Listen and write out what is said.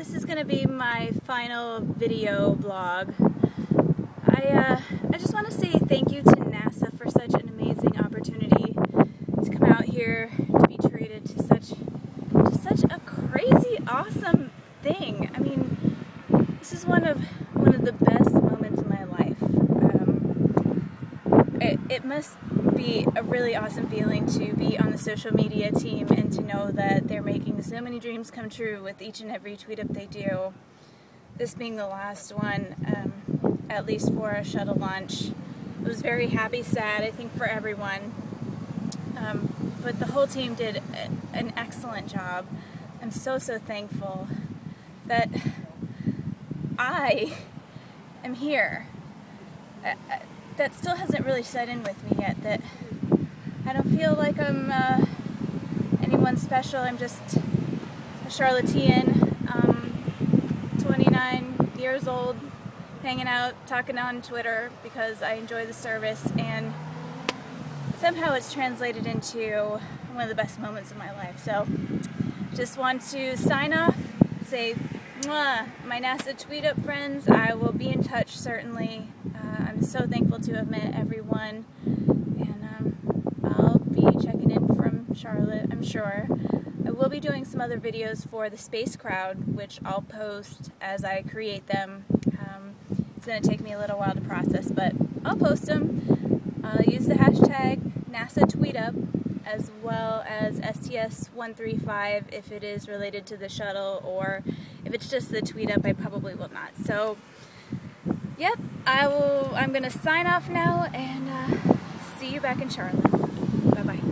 this is gonna be my final video blog. I uh, I just want to say thank you to NASA for such an amazing opportunity to come out here to be treated to such to such a crazy awesome thing. I mean, this is one of one of the best moments in my life. Um, it, it must be a really awesome feeling to be on the social media team and to know that they're making so many dreams come true with each and every tweet up they do. This being the last one, um, at least for a shuttle launch. It was very happy, sad, I think, for everyone. Um, but the whole team did a, an excellent job. I'm so, so thankful that I am here. That still hasn't really set in with me yet. That I don't feel like I'm uh, anyone special. I'm just a Charlottean, um, 29 years old, hanging out, talking on Twitter because I enjoy the service, and somehow it's translated into one of the best moments of my life. So, just want to sign off, say, my NASA tweet up friends. I will be in touch certainly. So thankful to have met everyone, and um, I'll be checking in from Charlotte, I'm sure. I will be doing some other videos for the space crowd, which I'll post as I create them. Um, it's going to take me a little while to process, but I'll post them. I'll use the hashtag NASA tweet up as well as STS135 if it is related to the shuttle or if it's just the tweet up I probably will not. So yep, I will, I'm going to sign off now and uh, see you back in Charlotte. Bye-bye.